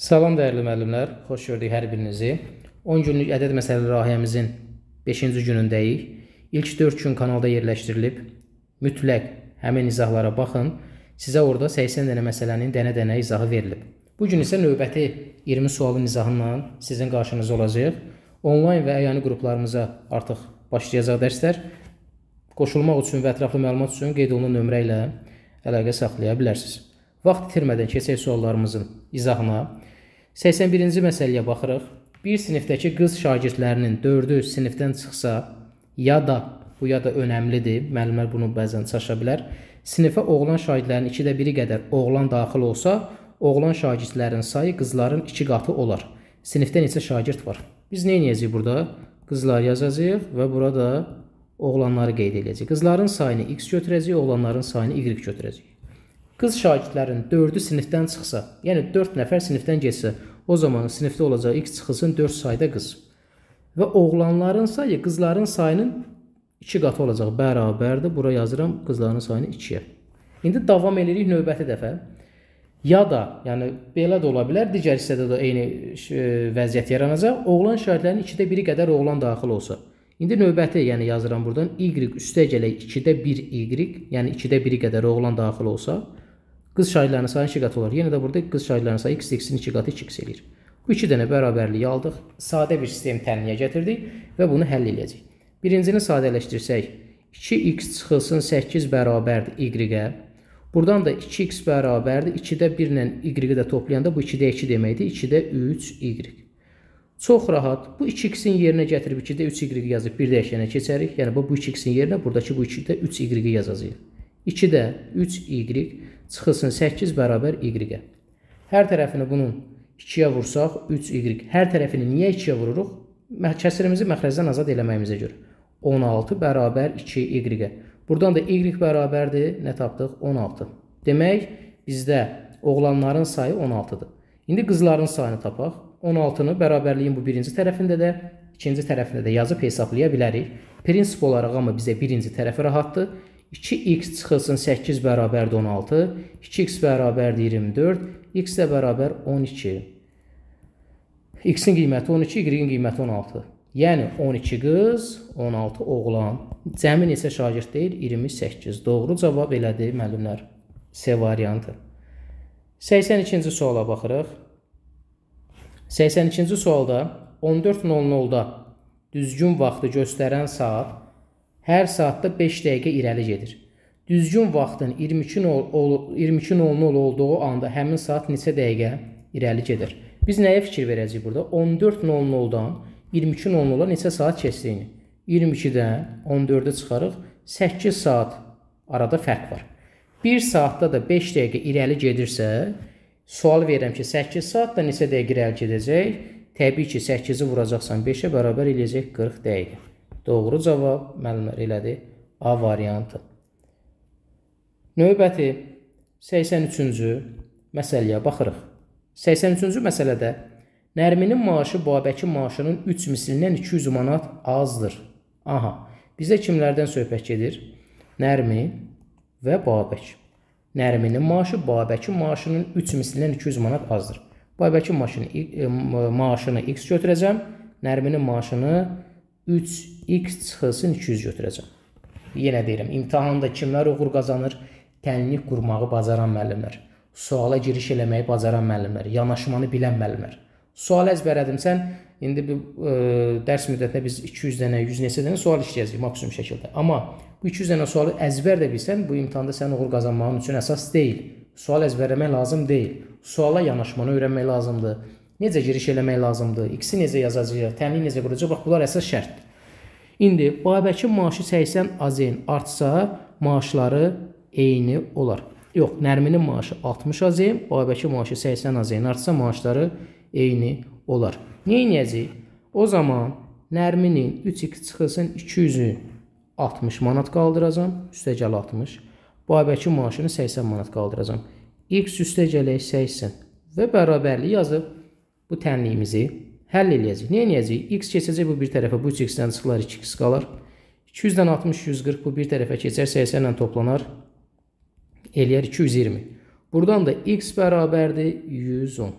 Salam dəyərli müəllimlər, xoş gördük hər birinizi. 10 günlük ədəd məsələləri layihəmizin 5-ci günündəyik. İlk 4 gün kanalda yerləşdirilib. Mütləq həmin izahlara baxın. Sizə orada 80 dənə məsələnin dənə-dənə izahı verilib. Bu gün isə növbəti 20 sualın izahı sizin qarşınızda olacaq. Onlayn və əyani qruplarımıza artıq başlayacaq dərslər. Qoşulmaq üçün və ətraflı məlumat üçün qeyd olunan nömrə ilə əlaqə saxlaya bilərsiniz. Vaxt itirmədən keçək suallarımızın izahına. 81-ci məsələyə baxırıq. Bir sinifdəki qız şagirdlərinin 4-ü sinifdən çıxsa, ya da bu ya da önəmlidir. Müəllimlər bunu bəzən çaşa bilər. Sinifə oğlan şagirdlərin 2də 1-i qədər oğlan daxil olsa, oğlan şagirdlərin sayı qızların 2 qatı olar. Sinifdə neçə şagird var? Biz nə edəcəyik burada? Qızlar yazacağıq və burada oğlanları qeyd edəcəyik. Qızların sayını x götürəcəyik, oğlanların sayını y götürəcəyik. Qız şagirdlərin 4-ü sinifdən çıxsa, yəni 4 nəfər sinifdən getsə, o zaman sinifdə olacaq x çıxılsın 4 sayda qız. Və oğlanların sayı qızların sayının 2 qatı olacaq. Bərabərdir. Bura yazıram qızların sayını 2-yə. İndi davam edirik növbəti dəfə. Ya da, yəni belə də ola bilər, digər hissədə də eyni e, vəziyyət yaranacaq. Oğlan şagirdlərin 2də 1-i qədər oğlan daxil olsa. İndi növbəti, yəni yazıram burdan y üstə gələk 2də 1 y, yəni 2də 1-i qədər oğlan daxil olsa, Qız şagirdlərinin sayı 2 qat olar. Yenə də burada qız şagirdlərinin sayı x-in 2 qatı 2x eləyir. Bu iki dənə bərabərliyi aldıq. Sadə bir sistem təminə gətirdik və bunu həll edəcəyik. Birincini sadələşdirsək, 2x çıxılsın 8 bərabərdir y-ə. Buradan da 2x bərabərdir. 2-də 1 ilə y-i də toplayanda bu 2-də 2 deməkdir. 2-də 3y. Çox rahat. Bu 2x-in yerinə gətirib 2-də 3y yazıb bir dəyişənə keçərik. Yəni bu 2x-in yerinə buradakı bu 2-də 3y yazacağıq. 2-də 3y çıxılsın 8 bərabər y-ə. Hər tərəfini bunun 2-yə vursaq 3y. Hər tərəfini niyə 2-yə vururuq? Kəsrimizi məxrəcdən azad eləməyimizə görə. 16 bərabər 2y. Buradan da y bərabərdir. Nə tapdıq? 16. Demək, bizdə oğlanların sayı 16-dır. İndi qızların sayını tapaq. 16-nı bərabərliyin bu birinci tərəfində də, ikinci tərəfində də yazıb hesablaya bilərik. Prinsip olaraq amma bizə birinci tərəfi rahatdır. 2x çıxılsın 8 bərabərdir 16, 2x bərabərdir 24, x də bərabər 12. x-in qiyməti 12, y-in qiyməti 16. Yəni 12 qız, 16 oğlan. Cəmi neçə şagird deyil? 28. Doğru cavab elədi müəllimlər. C variantı. 82-ci suala baxırıq. 82-ci sualda 14:00-da düzgün vaxtı göstərən saat hər saatda 5 dəqiqə irəli gedir. Düzgün vaxtın 22:00 olduğu anda həmin saat neçə dəqiqə irəli gedir? Biz nəyə fikir verəcəyik burada? 14:00-dan 22:00-a neçə saat keçdiyini. 22-dən 14-ə çıxarıq, 8 saat arada fərq var. 1 saatda da 5 dəqiqə irəli gedirsə, sual verirəm ki, 8 saatda neçə dəqiqə irəli gedəcək? Təbii ki, 8-i vuracaqsan 5-ə bərabər eləyəcək 40 dəqiqə. Doğru cavab müəllimlər elədi. A variantı. Növbəti 83-cü məsələyə baxırıq. 83-cü məsələdə Nərminin maaşı Babəkin maaşının 3 mislindən 200 manat azdır. Aha, bizdə kimlərdən söhbət gedir? Nərmin və Babək. Nərminin maaşı Babəkin maaşının 3 mislindən 200 manat azdır. Babəkin maaşını, e, maaşını x götürəcəm, Nərminin maaşını 3x çıxılsın 200 götürəcəm. Yenə deyirəm, imtahanda kimlər uğur qazanır? Tənlik qurmağı bacaran müəllimlər, suala giriş eləməyi bacaran müəllimlər, yanaşmanı bilən müəllimlər. Sual əzbərədimsən, indi bu e, dərs müddətində biz 200 dənə, 100 neçə dənə sual işləyəcəyik maksimum şəkildə. Amma bu 200 dənə sualı əzbər də bilsən, bu imtahanda sən uğur qazanmağın üçün əsas deyil. Sual əzbərləmək lazım deyil. Suala yanaşmanı öyrənmək lazımdır. Necə giriş eləmək lazımdır? X-i necə yazacağıq? Təmin necə quracağıq? Bax, bunlar əsas şərtdir. İndi Babəkin maaşı 80 AZN artsa, maaşları eyni olar. Yox, Nərminin maaşı 60 AZN, Babəkin maaşı 80 AZN artsa, maaşları eyni olar. Nə edəcəyik? O zaman Nərminin 3x çıxılsın 200-ü 60 manat qaldıracam, üstə gəl 60. Babəkin maaşını 80 manat qaldıracam. X üstə gələk 80 və bərabərlik yazıb bu tənliyimizi həll eləyəcəyik. Nə edəcəyik? X keçəcək bu bir tərəfə, bu 3x-dən çıxılar 2x qalar. 200-dən 60, 140 bu bir tərəfə keçər, 80 ilə toplanar. Eləyər 220. Buradan da x bərabərdir 110.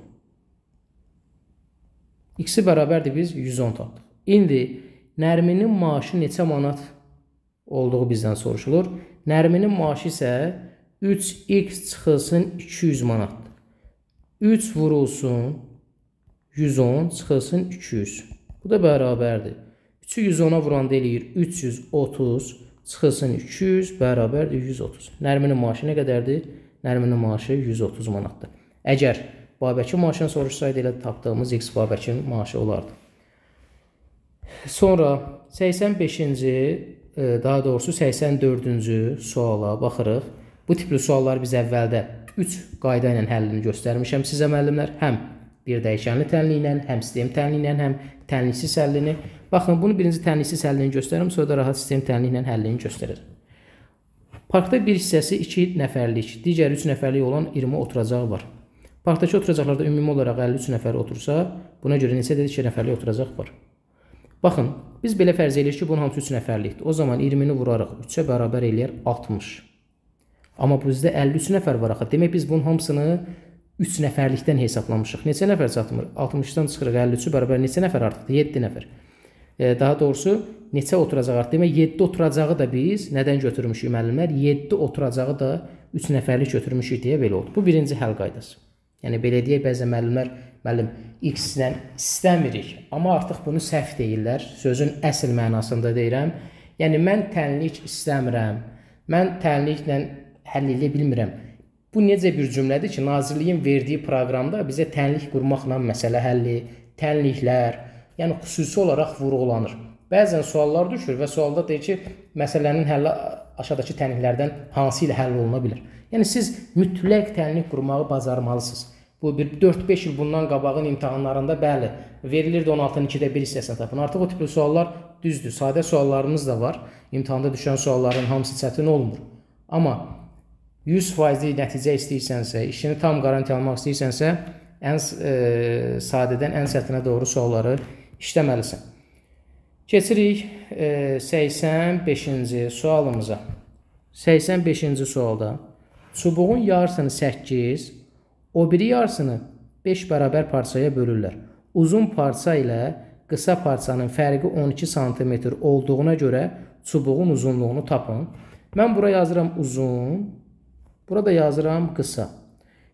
X-i bərabərdir biz 110 tapdıq. İndi Nərminin maaşı neçə manat olduğu bizdən soruşulur. Nərminin maaşı isə 3x çıxılsın 200 manatdır. 3 vurulsun 110 çıxılsın 200. Bu da bərabərdir. 3-ü 110-a vuranda eləyir 330 çıxılsın 200 bərabərdir 130. Nərminin maaşı nə qədərdir? Nərminin maaşı 130 manatdır. Əgər Babəkin maaşını soruşsaydı elə tapdığımız X Babəkin maaşı olardı. Sonra 85-ci, e, daha doğrusu 84-cü suala baxırıq. Bu tipli sualları biz əvvəldə 3 qayda ilə həllini göstərmişəm sizə müəllimlər. Həm bir dəyişənli tənliyi ilə, həm sistem tənliyi ilə, həm tənliksiz həllini. Baxın, bunu birinci tənliksiz həllini göstərirəm, sonra da rahat sistem tənliyi ilə həllini göstərəcəm. Parkda bir hissəsi 2 nəfərlik, digər 3 nəfərlik olan 20 oturacağı var. Parkdakı oturacaqlarda ümumi olaraq 53 nəfər otursa, buna görə neçə dedi 2 nəfərlik oturacaq var. Baxın, biz belə fərz edirik ki, bunun hamısı 3 nəfərlikdir. O zaman 20-ni vurarıq, 3-ə bərabər eləyər 60. Amma bizdə 53 nəfər var axı. Demək biz bunun hamısını 3 nəfərlikdən hesablamışıq. Neçə nəfər çatmır? 60-dan çıxırıq 53-ü bərabər neçə nəfər artıqdır? 7 nəfər. E, daha doğrusu neçə oturacaq artıq? Demək 7 oturacağı da biz nədən götürmüşük müəllimlər? 7 oturacağı da 3 nəfərlik götürmüşük deyə belə oldu. Bu birinci həll qaydası. Yəni belə deyək, bəzən müəllimlər müəllim X-dən istəmirik, amma artıq bunu səhv deyirlər. Sözün əsl mənasında deyirəm. Yəni mən tənlik istəmirəm. Mən tənliklə həll edə bilmirəm. Bu necə bir cümlədir ki, Nazirliyin verdiyi proqramda bizə tənlik qurmaqla məsələ həlli, tənliklər, yəni xüsusi olaraq vurğulanır. Bəzən suallar düşür və sualda deyir ki, məsələnin həlli aşağıdakı tənliklərdən hansı ilə həll oluna bilər? Yəni siz mütləq tənlik qurmağı bacarmalısınız. Bu bir 4-5 il bundan qabağın imtahanlarında bəli, verilirdi 16-nın 2-də 1 hissəsini tapın. Artıq o tipli suallar düzdür. Sadə suallarımız da var. İmtahanda düşən sualların hamısı çətin olmur. Amma 100% nəticə istəyirsənsə, işini tam qaranti almaq istəyirsənsə, ən e, sadədən ən çətinə doğru sualları işləməlisən. Keçirik e, 85-ci sualımıza. 85-ci sualda Çubuğun yarısını 8, o biri yarısını 5 bərabər parçaya bölürlər. Uzun parça ilə qısa parçanın fərqi 12 sm olduğuna görə çubuğun uzunluğunu tapın. Mən bura yazıram uzun, burada yazıram qısa.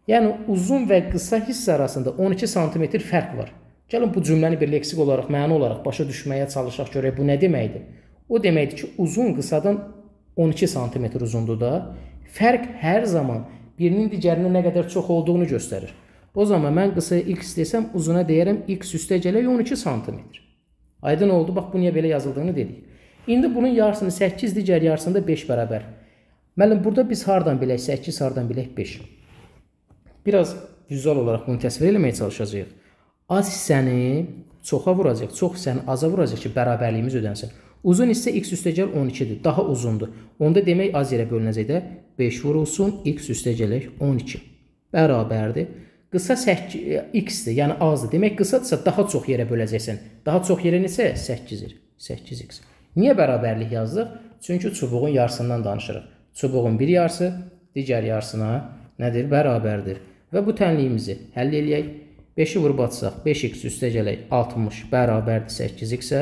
Yəni uzun və qısa hissə arasında 12 sm fərq var. Gəlin bu cümləni bir leksik olaraq, məna olaraq başa düşməyə çalışaq görək bu nə deməkdir? O deməkdir ki, uzun qısadan 12 sm uzundur da. Fərq hər zaman birinin digərindən nə qədər çox olduğunu göstərir. O zaman mən qısaya x desəm, uzuna deyərəm x üstə gələk 12 sm. Aydın oldu? Bax bu niyə belə yazıldığını dedik. İndi bunun yarısını 8, digər yarısını da 5 bərabər. Müəllim, burada biz hardan bilək 8, hardan bilək 5? Biraz vizual olaraq bunu təsvir eləməyə çalışacağıq. Az hissəni çoxa vuracaq, çox hissəni aza vuracaq ki, bərabərliyimiz ödənsin. Uzun hissə x üstəgəl 12-dir. Daha uzundur. Onda demək az yerə bölünəcək də 5 vurulsun x üstəgələk 12. Bərabərdir. Qısa 8 x-dir, yəni azdır. Demək qısadırsa daha çox yerə böləcəksən. Daha çox yerə neçə? 8-dir. 8x. Niyə bərabərlik yazdıq? Çünki çubuğun yarısından danışırıq. Çubuğun bir yarısı digər yarısına nədir? Bərabərdir. Və bu tənliyimizi həll eləyək. 5-i vurub atsaq, 5x üstəgələk 60 bərabərdir 8x-ə.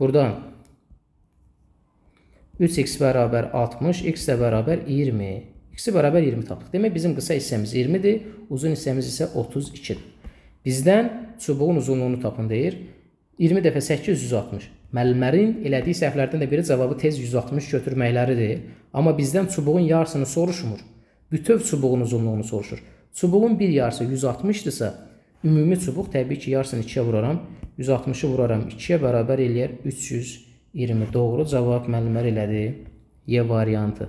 Buradan 3x bərabər 60, x də bərabər 20. x-i bərabər 20 tapdıq. Demək bizim qısa hissəmiz 20-dir, uzun hissəmiz isə 32-dir. Bizdən çubuğun uzunluğunu tapın deyir. 20 dəfə 8 160. Müəllimlərin elədiyi səhvlərdən də biri cavabı tez 160 götürməkləridir. Amma bizdən çubuğun yarısını soruşmur. Bütöv çubuğun uzunluğunu soruşur. Çubuğun bir yarısı 160-dırsa, ümumi çubuq təbii ki, yarısını 2-yə vuraram. 160-ı vuraram 2-yə bərabər eləyər 300 20 doğru cavab müəllimlər elədi. Y variantı.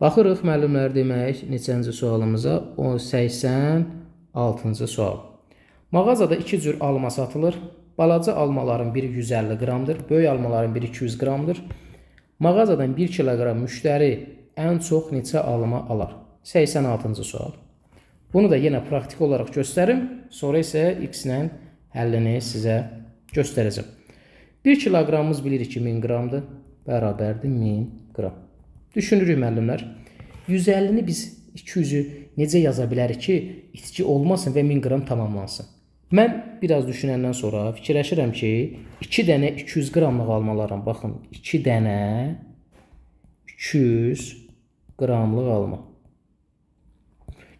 Baxırıq müəllimlər demək neçənci sualımıza? O 86-cı sual. Mağazada iki cür alma satılır. Balaca almaların biri 150 qramdır, böyük almaların biri 200 qramdır. Mağazadan 1 kiloqram müştəri ən çox neçə alma alar? 86-cı sual. Bunu da yenə praktik olaraq göstərim, sonra isə x-lə həllini sizə göstərəcəm. 1 kiloqramımız bilirik ki, 1000 qramdır. Bərabərdir 1000 qram. Düşünürük müəllimlər. 150-ni biz 200-ü necə yaza bilərik ki, itki olmasın və 1000 qram tamamlansın? Mən biraz düşünəndən sonra fikirləşirəm ki, 2 dənə 200 qramlıq almalarım. Baxın, 2 dənə 200 qramlıq alma.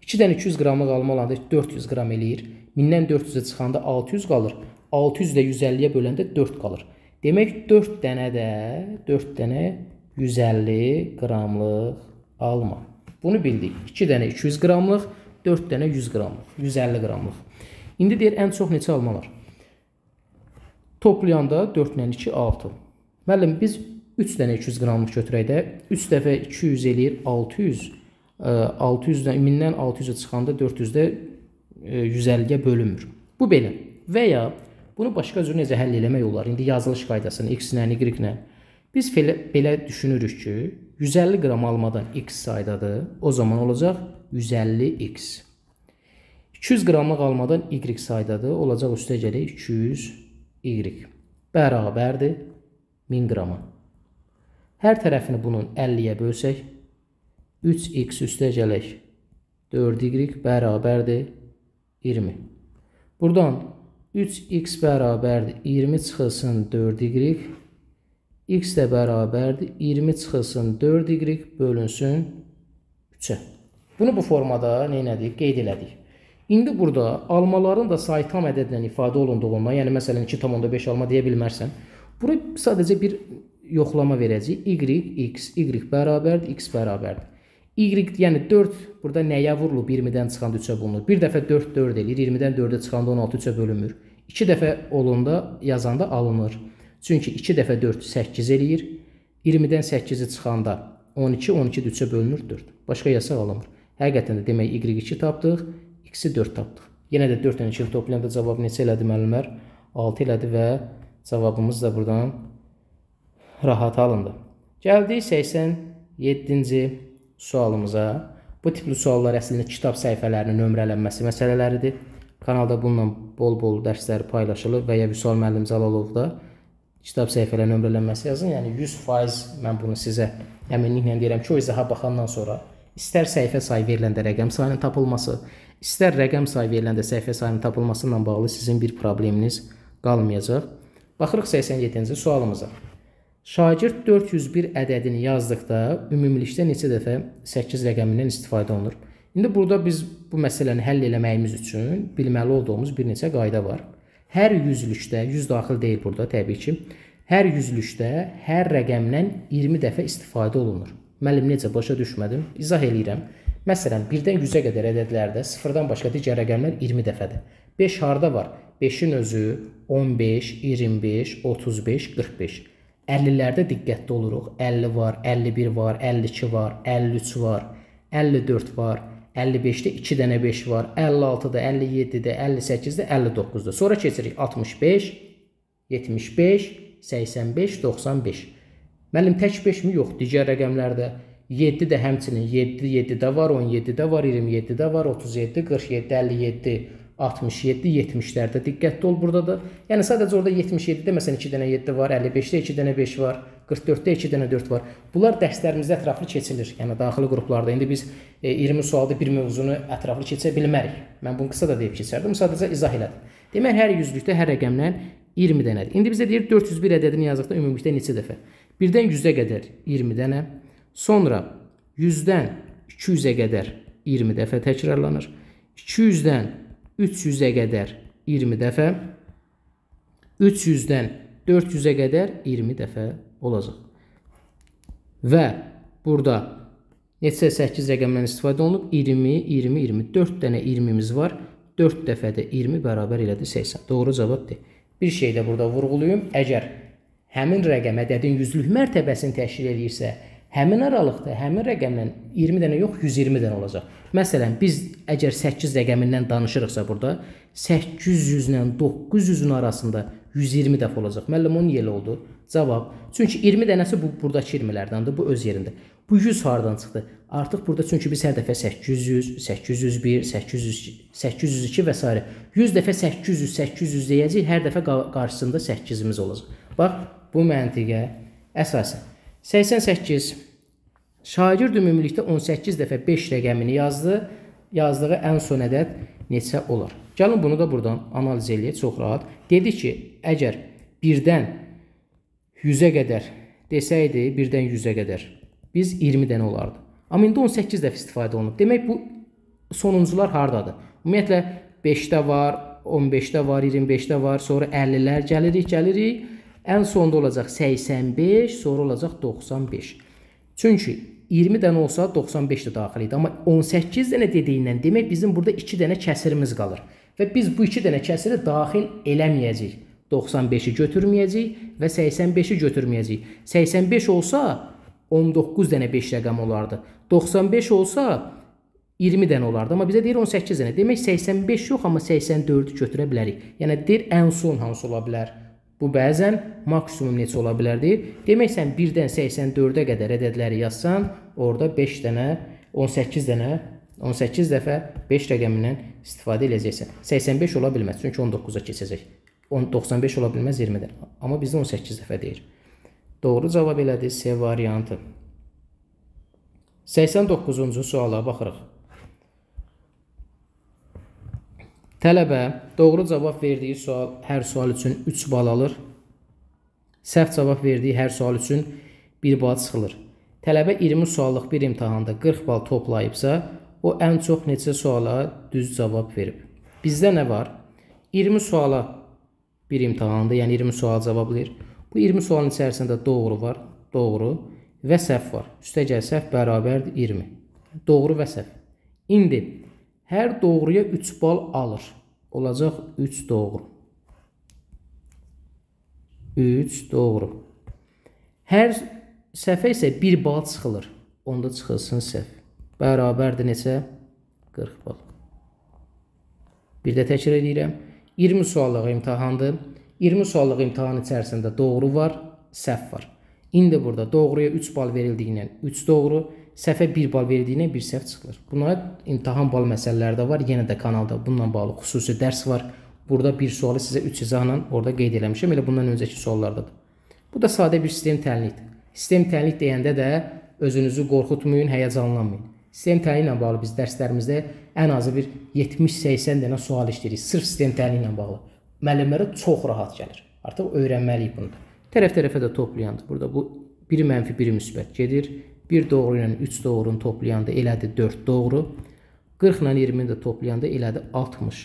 2 dənə 200 qramlıq alma olanda 400 qram eləyir. 1000-dən 400-ə çıxanda 600 qalır. 600 ilə 150-yə böləndə 4 qalır. Demək 4 dənə də 4 dənə 150 qramlıq alma. Bunu bildik. 2 dənə 200 qramlıq, 4 dənə 100 qramlıq, 150 qramlıq. İndi deyir ən çox neçə almalar? Toplayanda 4 ilə 2 6. Müəllim biz 3 dənə 200 qramlıq götürək də 3 dəfə 200 eləyir 600. 600-dən 1000-dən 600-ə çıxanda 400-də 150-yə bölünmür. Bu belə. Və ya bunu başqa cür necə həll etmək olar? İndi yazılış qaydasını x ilə, y ilə biz belə düşünürük ki, 150 qram almadan x saydadır. O zaman olacaq 150x. 200 qramlıq almadan y saydadır. Olacaq üstə gələk 200 y. Bərabərdir 1000 qrama. Hər tərəfini bunun 50-yə bölsək 3x üstə gələk 4y bərabərdir 20. Buradan 3x bərabərdir 20 çıxılsın 4y x də bərabərdir 20 çıxılsın 4y bölünsün 3-ə. Bunu bu formada nə etdik? Qeyd elədik. İndi burada almaların da sayı tam ədədlə ifadə olunduğundan, yəni məsələn 2,5 alma deyə bilmərsən, bura sadəcə bir yoxlama verəcək. y, x, y bərabərdir, x bərabərdir. y, yəni 4 burada nəyə vurulub 20-dən çıxanda 3-ə bölünür. Bir dəfə 4 4 eləyir, 20-dən 4-ə çıxanda 16 3-ə bölünmür. 2 dəfə olunda yazanda alınır. Çünki 2 dəfə 4 8 eləyir. 20-dən 8-i çıxanda 12, 12 3-ə bölünür 4. Başqa yasaq alınmır. Həqiqətən də demək y2 tapdıq. X-i 4 tapdıq. Yenə də 4 dənə 2 toplayanda cavab neçə elədi müəllimlər? 6 elədi və cavabımız da buradan rahat alındı. Gəldik 87-ci sualımıza. Bu tipli suallar əslində kitab səhifələrinin nömrələnməsi məsələləridir. Kanalda bununla bol-bol dərslər paylaşılır və ya Vüsal müəllim Cəlalovda kitab səhifələrinin nömrələnməsi yazın. Yəni 100% mən bunu sizə əminliklə deyirəm ki, o izaha baxandan sonra istər səhifə sayı veriləndə rəqəm sayının tapılması, İstər rəqəm sayı veriləndə səhifə sayının tapılması ilə bağlı sizin bir probleminiz qalmayacaq. Baxırıq 87-ci sualımıza. Şagird 401 ədədini yazdıqda ümumilikdə neçə dəfə 8 rəqəmindən istifadə olunur? İndi burada biz bu məsələni həll eləməyimiz üçün bilməli olduğumuz bir neçə qayda var. Hər yüzlükdə, 100 daxil deyil burada təbii ki, hər yüzlükdə hər rəqəmdən 20 dəfə istifadə olunur. Müəllim necə başa düşmədim? İzah eləyirəm. Məsələn, 1-dən 100-ə qədər ədədlərdə sıfırdan başqa digər rəqəmlər 20 dəfədir. 5 harda var? 5-in özü 15, 25, 35, 45. 50-lərdə diqqətli oluruq. 50 var, 51 var, 52 var, 53 var, 54 var, 55-də 2 dənə 5 var, 56-da, 57-də, 58-də, 59-da. Sonra keçirik 65, 75, 85, 95. Müəllim tək 5 mi? Yox, digər rəqəmlərdə 7 də həmçinin 7, 7-də var, 17-də var, 27-də var, 37, 47, 57, 67, 70-lərdə diqqətli ol burada da. Yəni sadəcə orada 77-də məsələn 2 dənə 7 var, 55-də 2 dənə 5 var, 44-də 2 dənə 4 var. Bunlar dərslərimizdə ətraflı keçilir. Yəni daxili qruplarda indi biz e, 20 sualda bir mövzunu ətraflı keçə bilmərik. Mən bunu qısa da deyib keçərdim, sadəcə izah elədim. Demək hər yüzlükdə hər rəqəmdən 20 dənədir. İndi bizə deyir 401 ədədini yazdıqda ümumilikdə neçə dəfə? 1-dən 100-ə qədər 20 dənə, Sonra 100-dən 200-ə qədər 20 dəfə təkrarlanır. 200-dən 300-ə qədər 20 dəfə, 300-dən 400-ə qədər 20 dəfə olacaq. Və burada neçə 8 rəqəmdən istifadə olunub? 20, 20, 20. 4 dənə 20-miz var. 4 dəfədə 20 bərabər elədi 80. Doğru cavabdır. Bir şey də burada vurğulayım. Əgər həmin rəqəm ədədin yüzlük mərtəbəsini təşkil edirsə, Həmin aralıqda həmin rəqəmdən 20 dənə yox, 120 dənə olacaq. Məsələn, biz əgər 8 rəqəmindən danışırıqsa burada 800 ilə 900-ün arasında 120 dəfə olacaq. Müəllim onun yeli oldu. Cavab. Çünki 20 dənəsi bu buradakı 20-lərdəndir, bu öz yerində. Bu 100 hardan çıxdı? Artıq burada çünki biz hər dəfə 800, 801, 800, 802 və s. 100 dəfə 800, 800 deyəcək, hər dəfə qarşısında 8-imiz olacaq. Bax, bu məntiqə əsasən 88. Şagird ümumilikdə 18 dəfə 5 rəqəmini yazdı. Yazdığı ən son ədəd neçə olar? Gəlin bunu da buradan analiz eləyək çox rahat. Dedi ki, əgər 1-dən 100-ə qədər desəydi, 1-dən 100-ə qədər biz 20 dənə olardı. Amma indi 18 dəfə istifadə olunub. Demək bu sonuncular hardadır? Ümumiyyətlə 5-də var, 15-də var, 25-də var, sonra 50-lər gəlirik, gəlirik. Ən sonda olacaq 85, sonra olacaq 95. Çünki 20 dənə olsa 95 də daxil idi. Amma 18 dənə dediyindən demək bizim burada 2 dənə kəsirimiz qalır. Və biz bu 2 dənə kəsiri daxil eləməyəcəyik. 95-i götürməyəcəyik və 85-i götürməyəcəyik. 85 olsa 19 dənə 5 rəqəm olardı. 95 olsa 20 dənə olardı. Amma bizə deyir 18 dənə. Demək 85 yox, amma 84-ü götürə bilərik. Yəni deyir ən son hansı ola bilər? Bu bəzən maksimum neçə ola bilər deyir. Demək sən 1-dən 84-ə qədər ədədləri yazsan, orada 5 dənə, 18 dənə, 18 dəfə 5 rəqəmindən istifadə edəcəksən. 85 ola bilməz, çünki 19-a keçəcək. 95 ola bilməz 20-dən. Amma bizdə 18 dəfə deyir. Doğru cavab elədir C variantı. 89-cu suala baxırıq. Tələbə doğru cavab verdiyi sual hər sual üçün 3 bal alır. Səhv cavab verdiyi hər sual üçün 1 bal çıxılır. Tələbə 20 suallıq bir imtahanda 40 bal toplayıbsa, o ən çox neçə suala düz cavab verib? Bizdə nə var? 20 suala bir imtahanda, yəni 20 sual cavablayır. Bu 20 sualın içərisində doğru var, doğru və səhv var. Üstəgəl səhv bərabərdir 20. Doğru və səhv. İndi Hər doğruya 3 bal alır. Olacaq 3 doğru. 3 doğru. Hər səhvə isə 1 bal çıxılır. Onda çıxılsın səhv. Bərabərdir neçə? 40 bal. Bir də təkrar edirəm. 20 suallıq imtahandır. 20 suallıq imtahan içərisində doğru var, səhv var. İndi burada doğruya 3 bal verildiyindən 3 doğru, səhvə 1 bal verildiyinə 1 səhv çıxılır. Buna imtahan bal məsələləri də var. Yenə də kanalda bununla bağlı xüsusi dərs var. Burada bir sualı sizə 3 izahla orada qeyd eləmişəm. Elə bundan öncəki suallardadır. Bu da sadə bir sistem təhlildir. Sistem təhlil deyəndə də özünüzü qorxutmayın, həyəcanlanmayın. Sistem təhlili ilə bağlı biz dərslərimizdə ən azı bir 70-80 dənə sual işləyirik. Sırf sistem təhlili ilə bağlı. Müəllimlərə çox rahat gəlir. Artıq öyrənməliyik bunu. Tərəf-tərəfə də toplayandır. Burada bu biri mənfi, biri müsbət gedir. 1 doğru ilə 3 doğrunu toplayanda elədi 4 doğru. 40 ilə 20-ni də toplayanda elədi 60.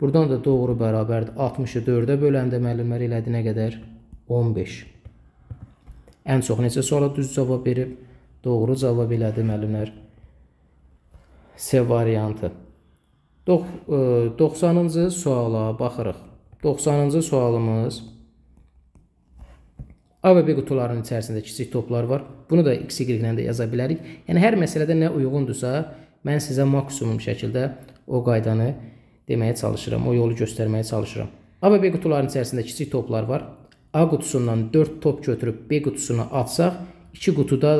Buradan da doğru bərabərdir. 60-ı 4-ə böləndə müəllimlər elədi nə qədər? 15. Ən çox neçə suala düz cavab verib? Doğru cavab elədi müəllimlər. C variantı. 90-cı suala baxırıq. 90-cı sualımız A və B qutularının içərisində kiçik toplar var. Bunu da x, y ilə də yaza bilərik. Yəni hər məsələdə nə uyğundursa, mən sizə maksimum şəkildə o qaydanı deməyə çalışıram, o yolu göstərməyə çalışıram. A və B qutularının içərisində kiçik toplar var. A qutusundan 4 top götürüb B qutusuna atsaq, iki qutuda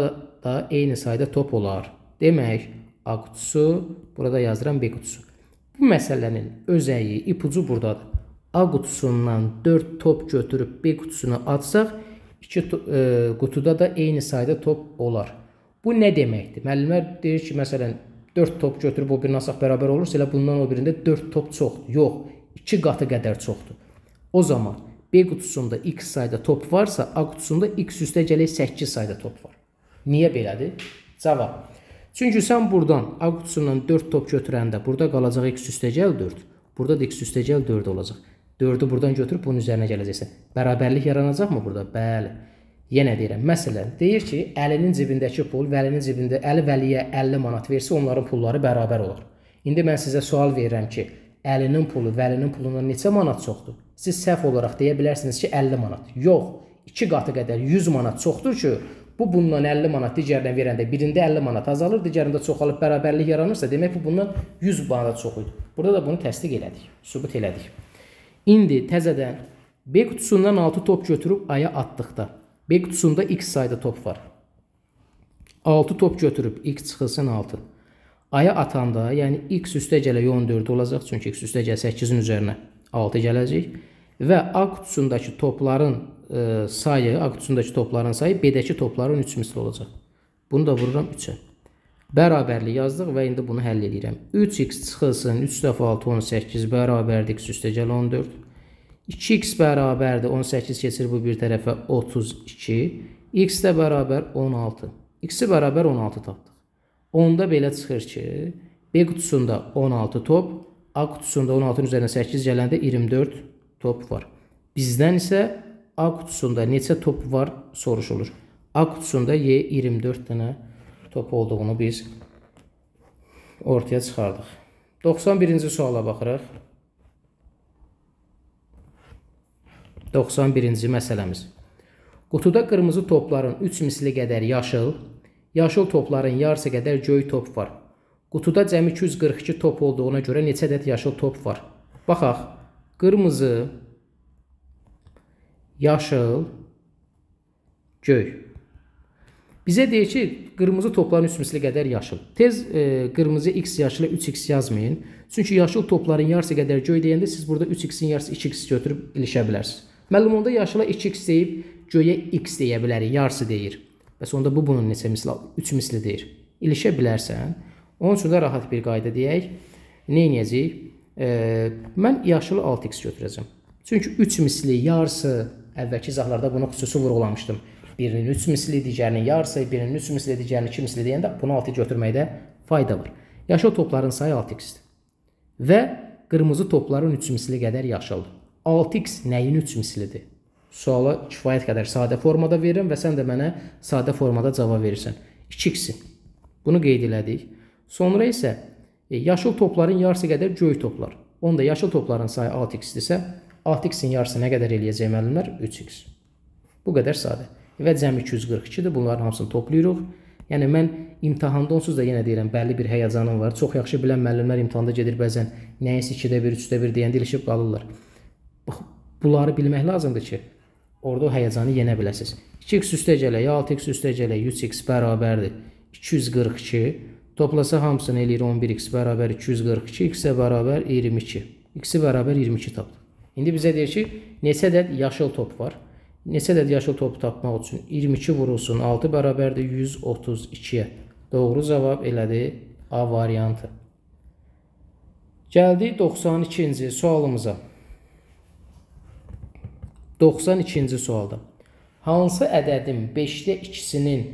da eyni sayda top olar. Demək, A qutusu, burada yazıram B qutusu. Bu məsələnin özəyi, ipucu buradadır. A qutusundan 4 top götürüb B qutusuna atsaq, iki e, qutuda da eyni sayda top olar. Bu nə deməkdir? Müəllimlər deyir ki, məsələn, 4 top götürüb o birini asaq bərabər olursa, elə bundan o birində 4 top çoxdur. Yox, 2 qatı qədər çoxdur. O zaman B qutusunda x sayda top varsa, A qutusunda x üstə gələk 8 sayda top var. Niyə belədir? Cavab. Çünki sən buradan A qutusundan 4 top götürəndə burada qalacaq x üstə gəl 4. Burada da x üstə gəl 4 olacaq. 4-ü buradan götürüb bunun üzərinə gələcəksən. Bərabərlik yaranacaqmı burada? Bəli. Yenə deyirəm. Məsələn, deyir ki, əlinin cibindəki pul vəlinin cibində əli vəliyə 50 manat versə, onların pulları bərabər olar. İndi mən sizə sual verirəm ki, əlinin pulu vəlinin pulundan neçə manat çoxdur? Siz səhv olaraq deyə bilərsiniz ki, 50 manat. Yox, 2 qatı qədər 100 manat çoxdur ki, bu bundan 50 manat digərinə verəndə birində 50 manat azalır, digərində çoxalıb bərabərlik yaranırsa, demək bu bundan 100 manat çox idi. Burada da bunu təsdiq elədik, sübut elədik. İndi təzədən B qutusundan 6 top götürüb aya atdıqda B qutusunda x sayda top var. 6 top götürüb x çıxılsın 6. Aya atanda, yəni x üstə gələ 14 olacaq, çünki x üstə gələ 8-in üzərinə 6 gələcək və A qutusundakı topların e, sayı, A qutusundakı topların sayı B-dəki topların 3 misli olacaq. Bunu da vururam 3-ə. Bərabərlik yazdıq və indi bunu həll edirəm. 3x çıxılsın 3 dəfə 6 18 bərabərdir x üstə gəl 14. 2x bərabərdir 18 keçir bu bir tərəfə 32. x də bərabər 16. x-i bərabər 16 tapdıq. Onda belə çıxır ki, B qutusunda 16 top, A qutusunda 16-nın üzərinə 8 gələndə 24 top var. Bizdən isə A qutusunda neçə top var soruşulur. A qutusunda Y 24 dənə top olduğunu biz ortaya çıxardıq. 91-ci suala baxırıq. 91-ci məsələmiz. Qutuda qırmızı topların 3 misli qədər yaşıl, yaşıl topların yarısı qədər göy top var. Qutuda cəmi 242 top olduğuna görə neçə ədəd yaşıl top var? Baxaq. Qırmızı, yaşıl, göy. Bizə deyir ki, qırmızı topların üç misli qədər yaşıl. Tez e, qırmızı x yaşıla 3x yazmayın. Çünki yaşıl topların yarısı qədər göy deyəndə siz burada 3x-in yarısı 2x götürüb ilişə bilərsiniz. Müəllim onda yaşıla 2x deyib göyə x deyə bilərik, yarısı deyir. Bəs onda bu bunun neçə misli? 3 misli deyir. İlişə bilərsən. Onun üçün də rahat bir qayda deyək. Nə edəcəyik? E, mən yaşılı 6x götürəcəm. Çünki 3 misli, yarısı əvvəlki izahlarda bunu xüsusi vurğulamışdım birinin 3 misli, digərinin yarısı, birinin 3 misli, digərinin 2 misli deyəndə bunu 6 götürməkdə fayda var. Yaşıl topların sayı 6x-dir. Və qırmızı topların 3 misli qədər yaşıldır. 6x nəyin 3 mislidir? Suala kifayət qədər sadə formada verirəm və sən də mənə sadə formada cavab verirsən. 2x-i. Bunu qeyd elədik. Sonra isə e, yaşıl topların yarısı qədər göy toplar. Onda yaşıl topların sayı 6x-dirsə, 6x-in yarısı nə qədər eləyəcək müəllimlər? 3x. Bu qədər sadə və cəmi 242-dir. Bunların hamısını toplayırıq. Yəni mən imtahanda onsuz da yenə deyirəm, bəlli bir həyəcanım var. Çox yaxşı bilən müəllimlər imtahanda gedir bəzən nəyinsə 2-də 1, 3-də 1 deyəndə ilişib qalırlar. Bax, bunları bilmək lazımdır ki, orada o həyəcanı yenə biləsiniz. 2x üstə gələk, 6x üstə gələk, 3x bərabərdir 242. Toplasa hamısını eləyir 11x bərabər 242, x-ə bərabər 22. x-i bərabər 22 tapdıq. İndi bizə deyir ki, neçə ədəd yaşıl top var? Neçə ədəd yaşıl topu tapmaq üçün 22 vurulsun 6 bərabərdir 132-yə. Doğru cavab elədi A variantı. Gəldik 92-ci sualımıza. 92-ci sualda. Hansı ədədin 5-də 2-sinin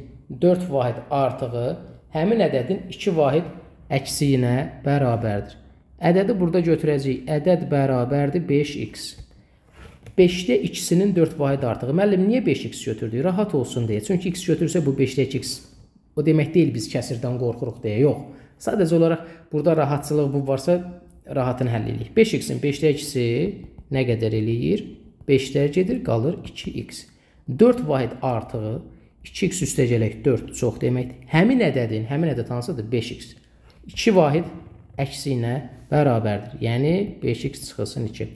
4 vahid artığı həmin ədədin 2 vahid əksiyinə bərabərdir? Ədədi burada götürəcəyik. Ədəd bərabərdir 5x. 5-də ikisinin 4 vahid artığı. Müəllim, niyə 5x götürdük? Rahat olsun deyə. Çünki x götürsə bu 5-də x. O demək deyil biz kəsirdən qorxuruq deyə. Yox. Sadəcə olaraq burada rahatçılıq bu varsa rahatını həll edirik. 5x-in 5-də ikisi nə qədər eləyir? 5-lər gedir, qalır 2x. 4 vahid artığı 2x üstə gələk 4 çox deməkdir. Həmin ədədin, həmin ədəd hansıdır? 5x. 2 vahid əksi ilə bərabərdir. Yəni 5x çıxılsın 2.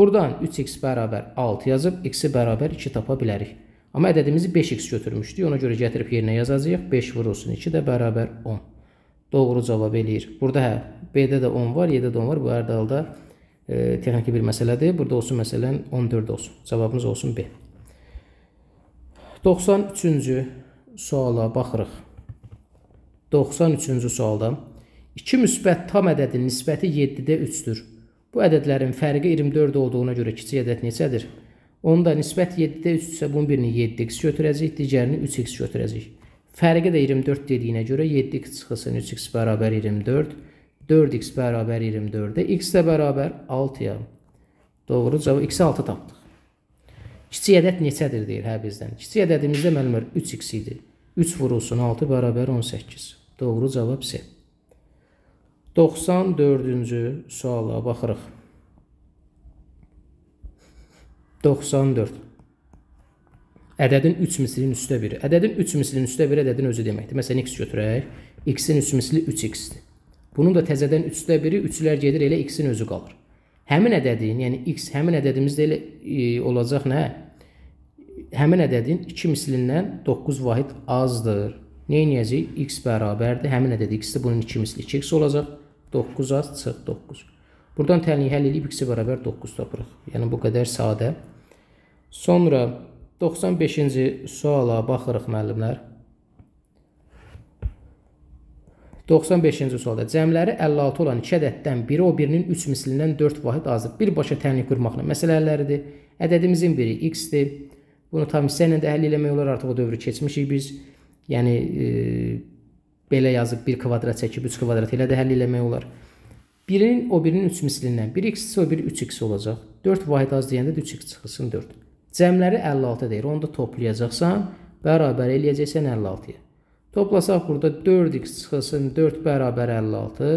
Buradan 3x bərabər 6 yazıb, x-i bərabər 2 tapa bilərik. Amma ədədimizi 5x götürmüşdük. Ona görə gətirib yerinə yazacağıq. 5 vurulsun 2 də bərabər 10. Doğru cavab eləyir. Burada hə, B-də də 10 var, Y-də də 10 var. Bu hər halda e, texniki bir məsələdir. Burada olsun məsələn 14 olsun. Cavabımız olsun B. 93-cü suala baxırıq. 93-cü sualda 2 müsbət tam ədədin nisbəti 7-də 3-dür. Bu ədədlərin fərqi 24 olduğuna görə kiçik ədəd neçədir? Onda nisbət 7-də 3-dürsə bunun birini 7x götürəcəyik, digərini 3x götürəcəyik. Fərqi də 24 dediyinə görə 7x çıxılsın 3x bərabər 24, 4x bərabər 24-də, x də bərabər 6-ya. Doğru cavab x-i 6 tapdıq. Kiçik ədəd neçədir deyir hə bizdən. Kiçik ədədimizdə müəllimlər 3x idi. 3 vurulsun 6 bərabər 18. Doğru cavab C. 94-cü suala baxırıq. 94. Ədədin 3 mislinin üstə 1. Ədədin 3 mislinin üstə 1 ədədin özü deməkdir. Məsələn, x götürək. x-in 3 misli 3x-dir. Bunun da təzədən 3-də 1-i 3-lər gedir, elə x-in özü qalır. Həmin ədədin, yəni x həmin ədədimiz də elə e, olacaq nə? Həmin ədədin 2 mislindən 9 vahid azdır. Nə edəcəyik? x bərabərdir. Həmin ədəd x-dir. Bunun 2 misli 2x olacaq. 9 az çıx 9. Buradan tənliyi həll edib x-i bərabər 9 tapırıq. Yəni bu qədər sadə. Sonra 95-ci suala baxırıq müəllimlər. 95-ci sualda cəmləri 56 olan 2 ədəddən biri o birinin 3 mislindən 4 vahid azdır. Birbaşa tənlik qurmaqla məsələləridir. Ədədimizin biri x-dir. Bunu tam hissə ilə də həll eləmək olar. Artıq o dövrü keçmişik biz. Yəni e, belə yazıb 1 kvadrat çəkib 3 kvadrat ilə də həll eləmək olar. Birinin o birinin 3 mislindən 1x isə o biri 3x olacaq. 4 vahid az deyəndə də 3x çıxılsın 4. Cəmləri 56 deyir. Onu da toplayacaqsan, bərabər eləyəcəksən 56-ya. Toplasaq burada 4x çıxılsın 4 bərabər 56.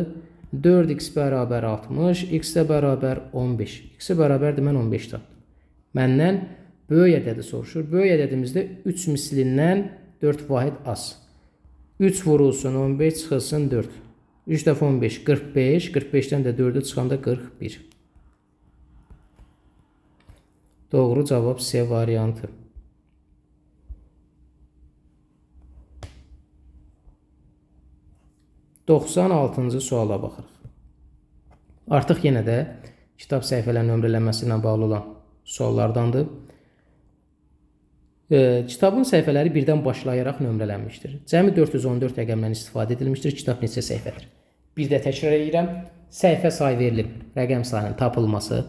4x bərabər 60, x də bərabər 15. x-ə bərabərdir, mən 15 tapdım. Məndən böyük ədədi soruşur. Böyük ədədimizdə 3 mislindən 4 vahid az. 3 vurulsun 15 çıxılsın 4. 3 dəfə 15 45, 45-dən də 4-ü çıxanda 41. Doğru cavab C variantı. 96-cı suala baxırıq. Artıq yenə də kitab səhifələrinin nömrələnməsi ilə bağlı olan suallardandır. Kitabın səhifələri birdən başlayaraq nömrələnmişdir. Cəmi 414 rəqəmdən istifadə edilmişdir. Kitab neçə səhifədir? Bir də təkrar edirəm. Səhifə sayı verilib, rəqəm sayının tapılması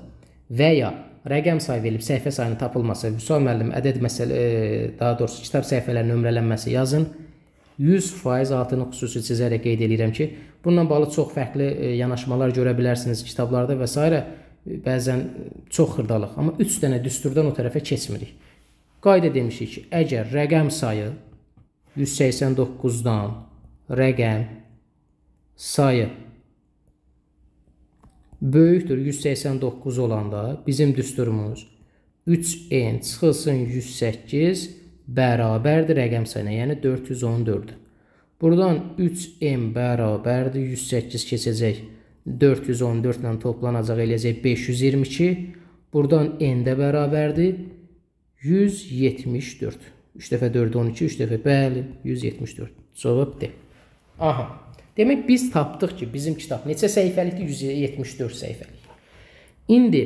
və ya rəqəm sayı verilib, səhifə sayının tapılması, Vüsal müəllim ədəd məsələ, e, daha doğrusu kitab səhifələrinin nömrələnməsi yazın. 100% altını xüsusi çizərək qeyd edirəm ki, bununla bağlı çox fərqli e, yanaşmalar görə bilərsiniz kitablarda və s. E, bəzən çox xırdalıq, amma 3 dənə düsturdan o tərəfə keçmirik. Qayda demişik ki, əgər rəqəm sayı 189-dan rəqəm sayı böyükdür 189 olanda bizim düsturumuz 3n çıxılsın 108 bərabərdir rəqəm sayına, yəni 414. Buradan 3m bərabərdir 108 keçəcək 414 ilə toplanacaq eləyəcək 522. Buradan n də bərabərdir 174. 3 dəfə 4 12, 3 dəfə bəli 174. Cavab D. Aha. Demək biz tapdıq ki, bizim kitab neçə səhifəlikdir? 174 səhifəlik. İndi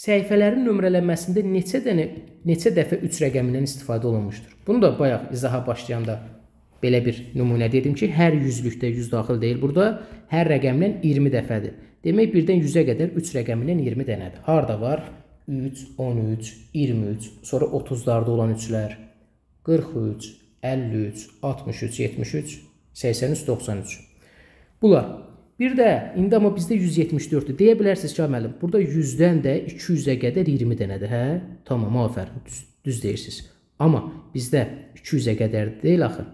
səhifələrin nömrələnməsində neçə dənə neçə dəfə 3 rəqəmindən istifadə olunmuşdur. Bunu da bayaq izaha başlayanda belə bir nümunə dedim ki, hər yüzlükdə 100 daxil deyil. Burada hər rəqəmdən 20 dəfədir. Demək birdən 100-ə qədər 3 rəqəmindən 20 dənədir. Harda var? 3, 13, 23, sonra 30-larda olan 3-lər, 43, 53, 63, 73, 83, 93. Bunlar Bir də indi amma bizdə 174-dür. Deyə bilərsiniz ki, müəllim, burada 100-dən də 200-ə qədər 20 dənədir, hə? Tamam, afərin. Düz, düz deyirsiniz. Amma bizdə 200-ə qədər deyil axı.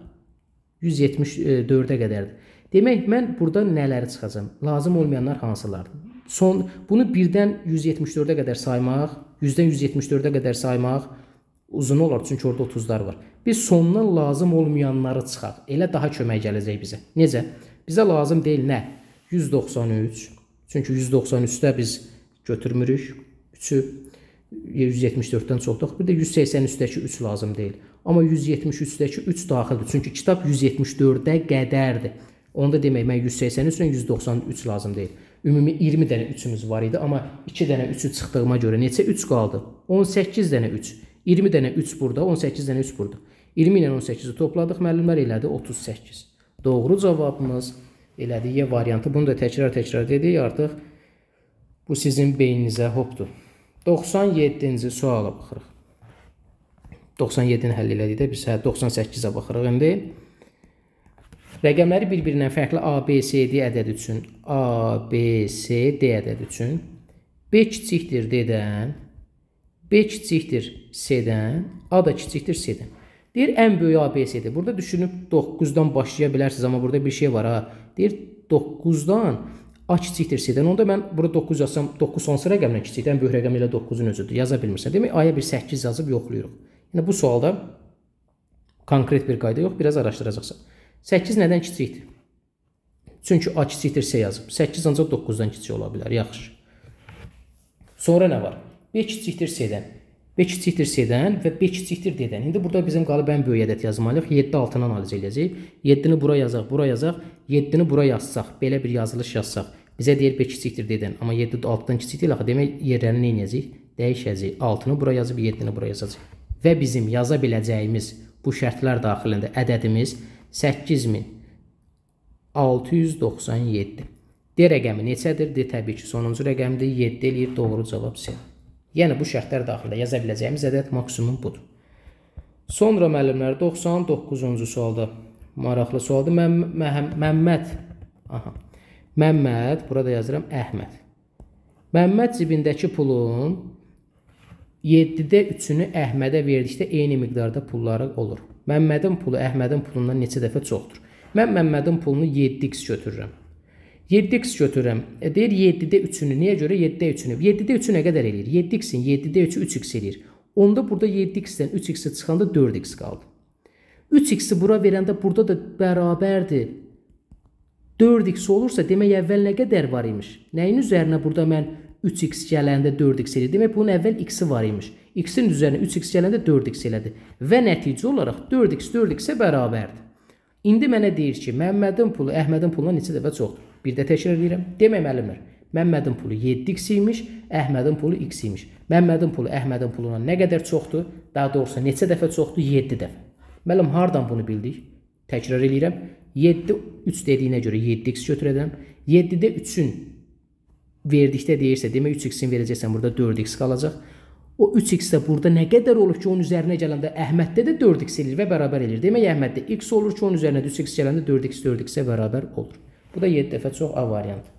174-ə qədərdir. Demək, mən burada nələri çıxacam? Lazım olmayanlar hansılardır? Son bunu birdən 174-ə qədər saymaq, 100-dən 174-ə qədər saymaq uzun olar, çünki orada 30-lar var. Biz sondan lazım olmayanları çıxaq. Elə daha kömək gələcək bizə. Necə? Bizə lazım deyil nə? 193. Çünki 193-də biz götürmürük. 3-ü 174-dən çoxduq. Bir də 183-dəki 3 lazım deyil. Amma 173-dəki 3 daxildir. Çünki kitab 174-də qədərdir. Onda demək mən 183 ilə 193 lazım deyil. Ümumi 20 dənə 3-ümüz var idi, amma 2 dənə 3-ü çıxdığıma görə neçə 3 qaldı? 18 dənə 3. 20 dənə 3 burada, 18 dənə 3 burada. 20 ilə 18-i topladıq, müəllimlər elədi 38. Doğru cavabımız elədik Y variantı. Bunu da təkrar-təkrar dedik. Artıq bu sizin beyninizə hopdur. 97-ci suala baxırıq. 97-ni həll elədik də biz hə 98-ə baxırıq indi. Rəqəmləri bir-birindən fərqli A, B, C, D ədədi üçün A, B, C, D ədədi üçün B kiçikdir D-dən, B kiçikdir C-dən, A da kiçikdir C-dən. Deyir ən böyük ABC-dir. Burada düşünüb 9-dan başlaya bilərsiniz, amma burada bir şey var ha. Deyir 9-dan A kiçikdir C-dən. Onda mən burada 9 yazsam, 9 hansı rəqəmlə kiçikdir? Ən böyük rəqəm elə 9-un özüdür. Yaza bilmirsən. Demək A-ya bir 8 yazıb yoxlayırıq. Yəni bu sualda konkret bir qayda yox, biraz araşdıracaqsan. 8 nədən kiçikdir? Çünki A kiçikdir C yazıb. 8 ancaq 9-dan kiçik ola bilər. Yaxşı. Sonra nə var? B kiçikdir C-dən. B kiçikdir C-dən və B kiçikdir D-dən. İndi burada bizim qalıb ən böyük ədəd yazmalıyıq. 7 6-nı analiz edəcəyik. 7-ni bura yazaq, bura yazaq. 7-ni bura yazsaq, belə bir yazılış yazsaq, bizə deyir B kiçikdir D-dən. Amma 7 6-dan kiçik deyil axı. Demək yerlərini nə edəcəyik? Dəyişəcəyik. 6-nı bura yazıb 7-ni bura yazacağıq. Və bizim yaza biləcəyimiz bu şərtlər daxilində ədədimiz 8000 697. D rəqəmi neçədir? D təbii ki, sonuncu rəqəmdir. 7 eləyir. Doğru cavab C. Yəni bu şərtlər daxilində yaza biləcəyimiz ədəd maksimum budur. Sonra müəllimlər 99-cu sualda maraqlı sualdır. Məm Məhm Məmməd aha. Məmməd, burada yazıram Əhməd. Məmməd cibindəki pulun 7-də 3-ünü Əhmədə verdikdə eyni miqdarda pulları olur. Məmmədin pulu Əhmədin pulundan neçə dəfə çoxdur? Mən Məmmədin pulunu 7x götürürəm. 7x götürürəm. E, deyir 7-də 3-ünü. Niyə görə 7-də 3-ünü? 7-də 3-ü nə qədər eləyir? 7x-in 7-də 3-ü 3x eləyir. Onda burada 7x-dən 3x-i çıxanda 4x qaldı. 3x-i bura verəndə burada da bərabərdir. 4x olursa demək əvvəl nə qədər var imiş? Nəyin üzərinə burada mən 3x gələndə 4x elədi. Demək bunun əvvəl x-i var imiş. X-in üzərinə 3x gələndə 4x elədi. Və nəticə olaraq 4x 4x-ə bərabərdir. İndi mənə deyir ki, Məmmədin pulu Əhmədin pulundan neçə dəfə çoxdur? Bir də təkrar edirəm. Demək müəllimlər, Məmmədin pulu 7x imiş, Əhmədin pulu x imiş. Məmmədin pulu Əhmədin pulundan nə qədər çoxdur? Daha doğrusu neçə dəfə çoxdur? 7 dəfə. Müəllim hardan bunu bildik? Təkrar edirəm. 7 3 dediyinə görə 7x götürəcəm. 7-də 3-ün verdikdə deyirsə, demək 3x-in verəcəksən, burada 4x qalacaq. O 3x də burada nə qədər olur ki, onun üzərinə gələndə Əhməddə də 4x eləyir və bərabər eləyir. Demək Əhməddə x olur ki, onun üzərinə 3x gələndə 4x 4x-ə bərabər olur. Bu da 7 dəfə çox A variantı.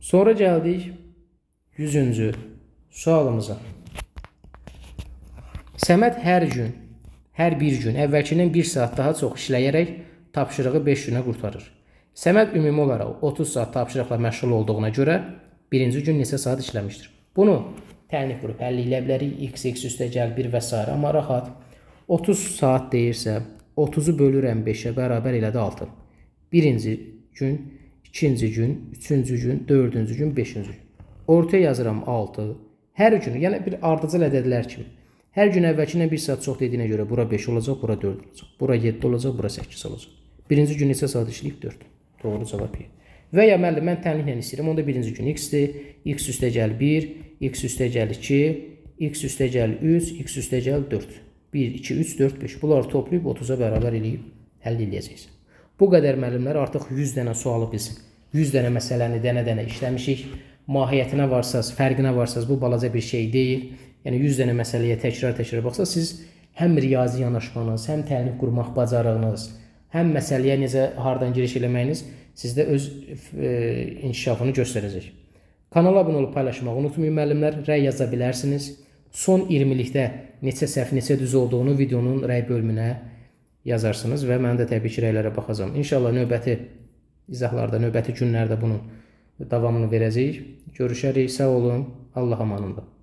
Sonra gəldik 100-cü sualımıza. Səməd hər gün, hər bir gün əvvəlkindən 1 saat daha çox işləyərək tapşırığı 5 günə qurtarır. Səməd ümumi olaraq 30 saat tapşırıqla məşğul olduğuna görə birinci gün neçə saat işləmişdir? Bunu tənif qrup həll edə bilərik. X, X üstə gəl 1 və s. Amma rahat 30 saat deyirsə, 30-u bölürəm 5-ə bərabər elədi 6. Birinci gün, ikinci gün, üçüncü gün, dördüncü gün, beşinci gün. Ortaya yazıram 6. Hər gün, yəni bir ardıcıl ədədlər kimi. Hər gün əvvəlkindən 1 saat çox dediyinə görə bura 5 olacaq, bura 4 olacaq. Bura 7 olacaq, bura 8 olacaq. Birinci gün neçə saat işləyib 4. Doğru cavab Y. Və ya müəllim mən tənliklə istəyirəm. Onda birinci gün x-dir. x üstə gəl 1, x üstə gəl 2, x üstə gəl 3, x üstə gəl 4. 1, 2, 3, 4, 5. Bunları toplayıb 30-a bərabər eləyib həll edəcəksiniz. Bu qədər müəllimlər artıq 100 dənə sualı biz 100 dənə məsələni dənə-dənə işləmişik. Mahiyyətinə varsaz, fərqinə varsaz bu balaca bir şey deyil. Yəni 100 dənə məsələyə təkrar-təkrar baxsaz siz həm riyazi yanaşmanız, həm təlim qurmaq bacarığınız, həm məsələyə necə hardan giriş eləməyiniz sizdə öz e, inkişafını göstərəcək. Kanala abunə olub paylaşmağı unutmayın müəllimlər. Rəy yaza bilərsiniz. Son 20-likdə neçə səhv, neçə düz olduğunu videonun rəy bölümünə yazarsınız və mən də təbii ki, rəylərə baxacağam. İnşallah növbəti izahlarda, növbəti günlərdə bunun davamını verəcəyik. Görüşərik. Sağ olun. Allah amanında.